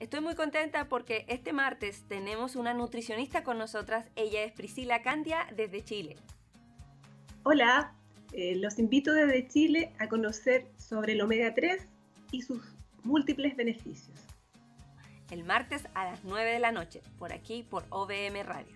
Estoy muy contenta porque este martes tenemos una nutricionista con nosotras. Ella es Priscila Candia desde Chile. Hola, eh, los invito desde Chile a conocer sobre el omega 3 y sus múltiples beneficios. El martes a las 9 de la noche, por aquí por OBM Radio.